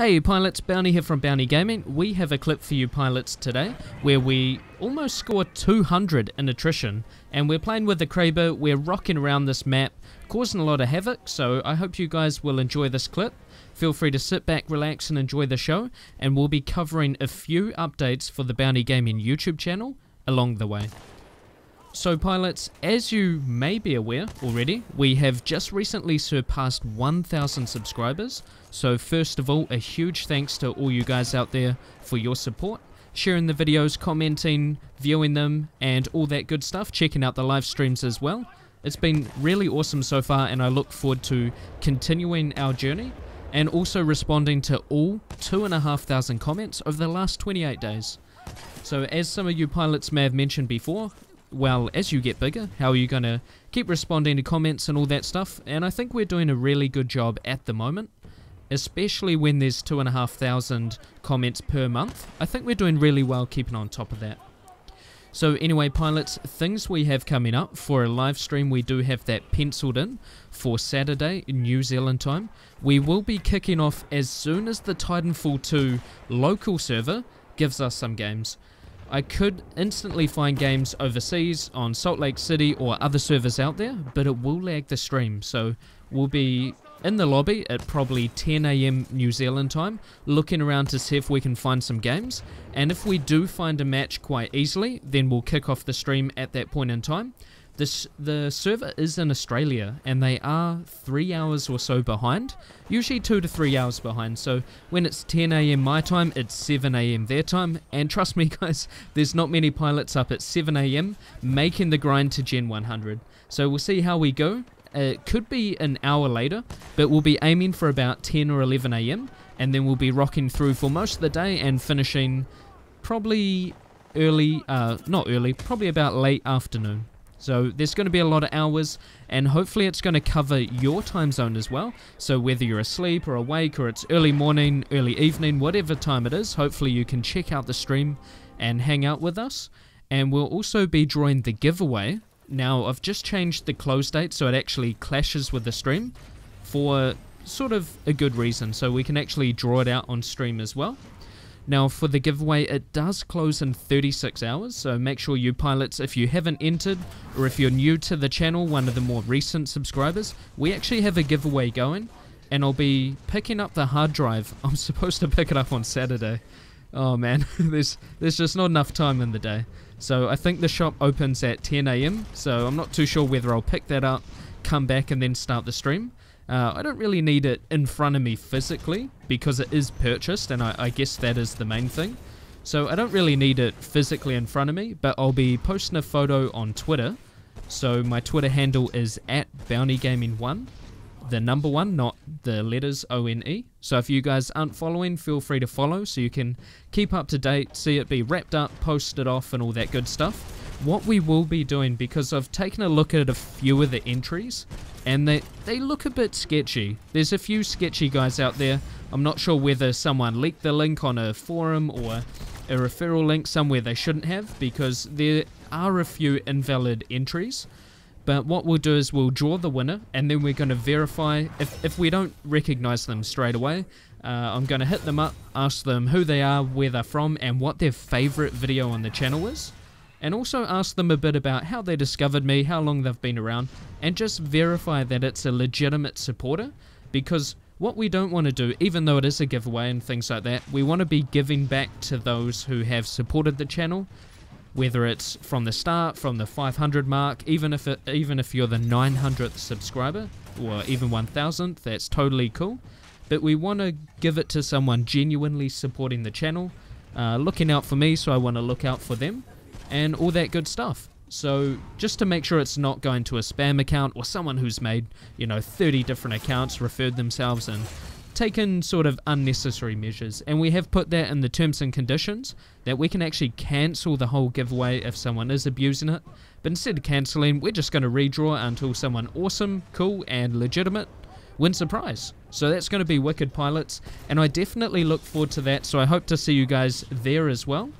Hey pilots, Bounty here from Bounty Gaming. We have a clip for you pilots today where we almost score 200 in attrition and we're playing with the Kraber, we're rocking around this map, causing a lot of havoc, so I hope you guys will enjoy this clip. Feel free to sit back, relax and enjoy the show and we'll be covering a few updates for the Bounty Gaming YouTube channel along the way. So pilots, as you may be aware already, we have just recently surpassed 1000 subscribers. So first of all, a huge thanks to all you guys out there for your support, sharing the videos, commenting, viewing them, and all that good stuff, checking out the live streams as well. It's been really awesome so far and I look forward to continuing our journey and also responding to all 2,500 comments over the last 28 days. So as some of you pilots may have mentioned before, well, as you get bigger, how are you going to keep responding to comments and all that stuff? And I think we're doing a really good job at the moment, especially when there's 2,500 comments per month. I think we're doing really well keeping on top of that. So anyway, pilots, things we have coming up for a live stream, we do have that penciled in for Saturday, New Zealand time. We will be kicking off as soon as the Titanfall 2 local server gives us some games. I could instantly find games overseas on Salt Lake City or other servers out there, but it will lag the stream. So we'll be in the lobby at probably 10am New Zealand time, looking around to see if we can find some games. And if we do find a match quite easily, then we'll kick off the stream at that point in time. This, the server is in Australia and they are three hours or so behind, usually two to three hours behind. So when it's 10 a.m. my time, it's 7 a.m. their time. And trust me, guys, there's not many pilots up at 7 a.m. making the grind to Gen 100. So we'll see how we go. It could be an hour later, but we'll be aiming for about 10 or 11 a.m. and then we'll be rocking through for most of the day and finishing probably early, uh, not early, probably about late afternoon. So there's going to be a lot of hours, and hopefully it's going to cover your time zone as well. So whether you're asleep or awake, or it's early morning, early evening, whatever time it is, hopefully you can check out the stream and hang out with us. And we'll also be drawing the giveaway. Now, I've just changed the close date so it actually clashes with the stream for sort of a good reason. So we can actually draw it out on stream as well. Now for the giveaway, it does close in 36 hours, so make sure you pilots, if you haven't entered, or if you're new to the channel, one of the more recent subscribers, we actually have a giveaway going, and I'll be picking up the hard drive. I'm supposed to pick it up on Saturday. Oh man, there's, there's just not enough time in the day. So I think the shop opens at 10am, so I'm not too sure whether I'll pick that up, come back and then start the stream. Uh, I don't really need it in front of me physically because it is purchased and I, I, guess that is the main thing. So I don't really need it physically in front of me, but I'll be posting a photo on Twitter. So my Twitter handle is at bountygaming1, the number one, not the letters O-N-E. So if you guys aren't following, feel free to follow so you can keep up to date, see it be wrapped up, posted off and all that good stuff what we will be doing because I've taken a look at a few of the entries and they they look a bit sketchy. There's a few sketchy guys out there. I'm not sure whether someone leaked the link on a forum or a referral link somewhere they shouldn't have because there are a few invalid entries. But what we'll do is we'll draw the winner and then we're going to verify if, if we don't recognize them straight away. Uh, I'm going to hit them up, ask them who they are, where they're from, and what their favorite video on the channel is and also ask them a bit about how they discovered me, how long they've been around, and just verify that it's a legitimate supporter because what we don't want to do, even though it is a giveaway and things like that, we want to be giving back to those who have supported the channel, whether it's from the start, from the 500 mark, even if it, even if you're the 900th subscriber or even 1000th, that's totally cool. But we want to give it to someone genuinely supporting the channel, uh, looking out for me, so I want to look out for them and all that good stuff. So just to make sure it's not going to a spam account or someone who's made, you know, 30 different accounts, referred themselves and taken sort of unnecessary measures. And we have put that in the terms and conditions that we can actually cancel the whole giveaway if someone is abusing it. But instead of cancelling, we're just going to redraw until someone awesome, cool, and legitimate wins the prize. So that's going to be Wicked Pilots, and I definitely look forward to that. So I hope to see you guys there as well.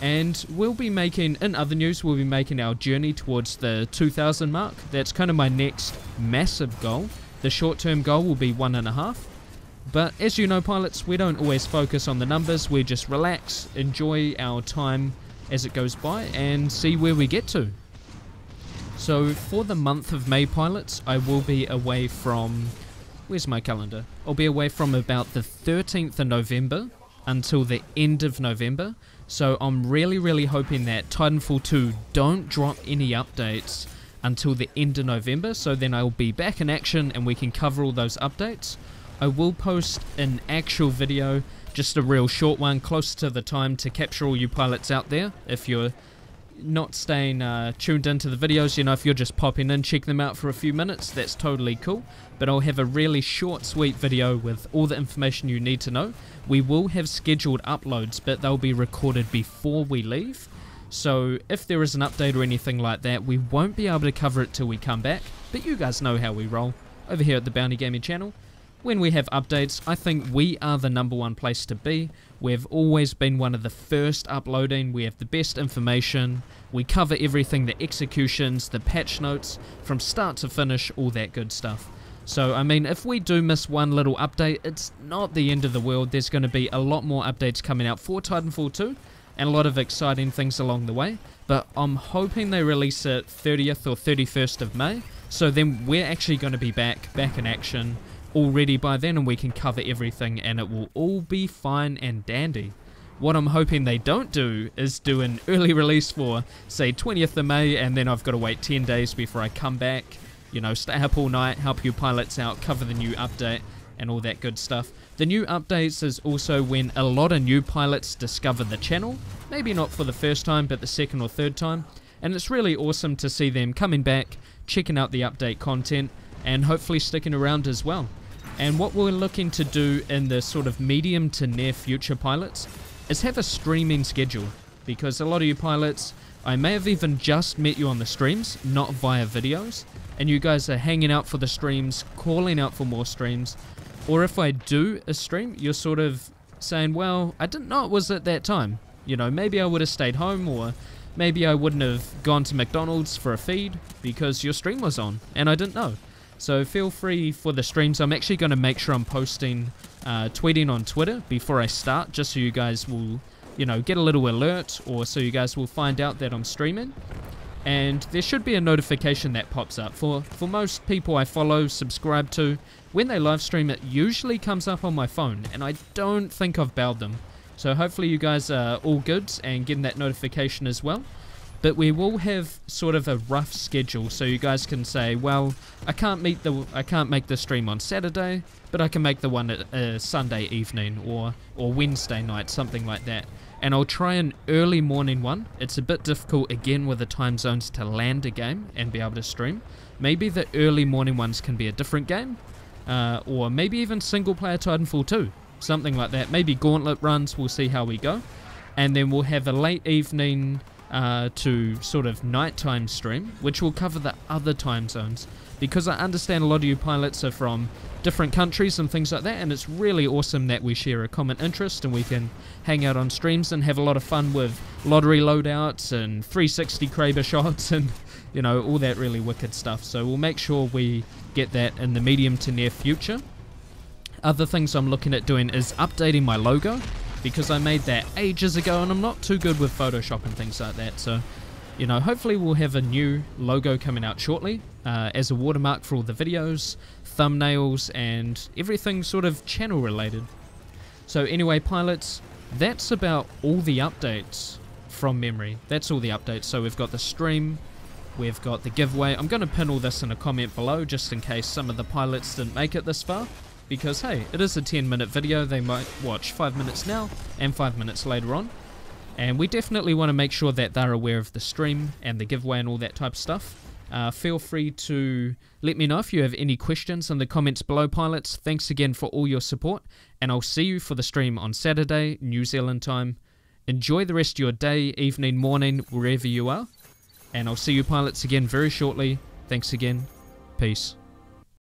And we'll be making, in other news, we'll be making our journey towards the 2000 mark. That's kind of my next massive goal. The short term goal will be one and a half. But as you know, pilots, we don't always focus on the numbers. We just relax, enjoy our time as it goes by, and see where we get to. So for the month of May, pilots, I will be away from. Where's my calendar? I'll be away from about the 13th of November until the end of November. So I'm really, really hoping that Titanfall 2 don't drop any updates until the end of November. So then I'll be back in action and we can cover all those updates. I will post an actual video, just a real short one, close to the time to capture all you pilots out there. If you're not staying uh, tuned into the videos, you know, if you're just popping in, check them out for a few minutes, that's totally cool. But I'll have a really short, sweet video with all the information you need to know. We will have scheduled uploads, but they'll be recorded before we leave. So if there is an update or anything like that, we won't be able to cover it till we come back. But you guys know how we roll over here at the Bounty Gaming channel. When we have updates, I think we are the number one place to be. We've always been one of the first uploading. We have the best information. We cover everything, the executions, the patch notes, from start to finish, all that good stuff. So, I mean, if we do miss one little update, it's not the end of the world. There's going to be a lot more updates coming out for Titanfall 2, and a lot of exciting things along the way. But I'm hoping they release it 30th or 31st of May, so then we're actually going to be back, back in action, already by then and we can cover everything and it will all be fine and dandy. What I'm hoping they don't do is do an early release for, say, 20th of May, and then I've got to wait 10 days before I come back, you know, stay up all night, help you pilots out, cover the new update, and all that good stuff. The new updates is also when a lot of new pilots discover the channel, maybe not for the first time, but the second or third time, and it's really awesome to see them coming back, checking out the update content, and hopefully sticking around as well. And what we're looking to do in the sort of medium to near future pilots is have a streaming schedule. Because a lot of you pilots, I may have even just met you on the streams, not via videos. And you guys are hanging out for the streams, calling out for more streams. Or if I do a stream, you're sort of saying, well, I didn't know it was at that time. You know, maybe I would have stayed home or maybe I wouldn't have gone to McDonald's for a feed because your stream was on and I didn't know. So feel free for the streams. I'm actually going to make sure I'm posting, uh, tweeting on Twitter before I start, just so you guys will, you know, get a little alert, or so you guys will find out that I'm streaming. And there should be a notification that pops up. For, for most people I follow, subscribe to, when they live stream, it usually comes up on my phone, and I don't think I've bailed them. So hopefully you guys are all good and getting that notification as well but we will have sort of a rough schedule so you guys can say well I can't meet the I can't make the stream on Saturday but I can make the one at uh, Sunday evening or or Wednesday night something like that. And I'll try an early morning one. It's a bit difficult again with the time zones to land a game and be able to stream. Maybe the early morning ones can be a different game uh, or maybe even single player Titanfall 2 something like that. Maybe gauntlet runs we'll see how we go. And then we'll have a late evening uh, to sort of nighttime stream, which will cover the other time zones. Because I understand a lot of you pilots are from different countries and things like that, and it's really awesome that we share a common interest and we can hang out on streams and have a lot of fun with lottery loadouts and 360 Kraber shots and you know all that really wicked stuff. So we'll make sure we get that in the medium to near future. Other things I'm looking at doing is updating my logo because I made that ages ago and I'm not too good with Photoshop and things like that. So, you know, hopefully we'll have a new logo coming out shortly uh, as a watermark for all the videos, thumbnails, and everything sort of channel related. So anyway, pilots, that's about all the updates from memory. That's all the updates. So we've got the stream, we've got the giveaway. I'm going to pin all this in a comment below just in case some of the pilots didn't make it this far because hey, it is a 10 minute video, they might watch 5 minutes now and 5 minutes later on. And we definitely want to make sure that they're aware of the stream and the giveaway and all that type of stuff. Uh, feel free to let me know if you have any questions in the comments below, pilots. Thanks again for all your support, and I'll see you for the stream on Saturday, New Zealand time. Enjoy the rest of your day, evening, morning, wherever you are. And I'll see you pilots again very shortly. Thanks again. Peace.